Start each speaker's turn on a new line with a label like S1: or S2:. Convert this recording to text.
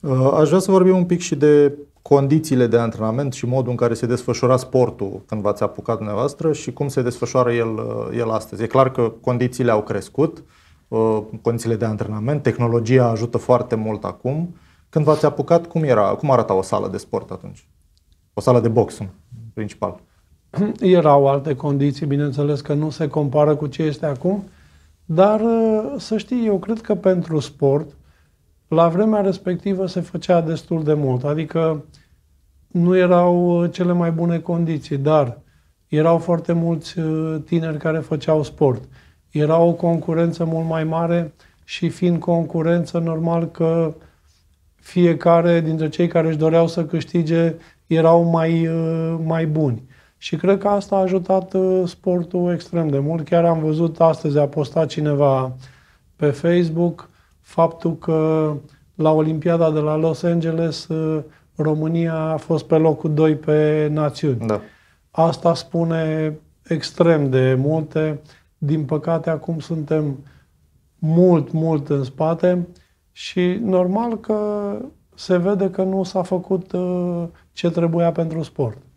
S1: Uh, aș vrea să vorbim un pic și de condițiile de antrenament și modul în care se desfășura sportul când v-ați apucat dumneavoastră și cum se desfășoară el, uh, el astăzi. E clar că condițiile au crescut, uh, condițiile de antrenament, tehnologia ajută foarte mult acum. Când v-ați apucat, cum, era, cum arăta o sală de sport atunci? O sală de box, în principal.
S2: Erau alte condiții, bineînțeles că nu se compară cu ce este acum, dar să știi, eu cred că pentru sport, la vremea respectivă se făcea destul de mult, adică nu erau uh, cele mai bune condiții, dar erau foarte mulți uh, tineri care făceau sport. Era o concurență mult mai mare și fiind concurență, normal că fiecare dintre cei care își doreau să câștige erau mai, uh, mai buni. Și cred că asta a ajutat sportul extrem de mult. Chiar am văzut astăzi, a postat cineva pe Facebook faptul că la Olimpiada de la Los Angeles uh, România a fost pe locul 2 pe națiuni.
S1: Da.
S2: Asta spune extrem de multe. Din păcate, acum suntem mult, mult în spate și normal că se vede că nu s-a făcut uh, ce trebuia pentru sport.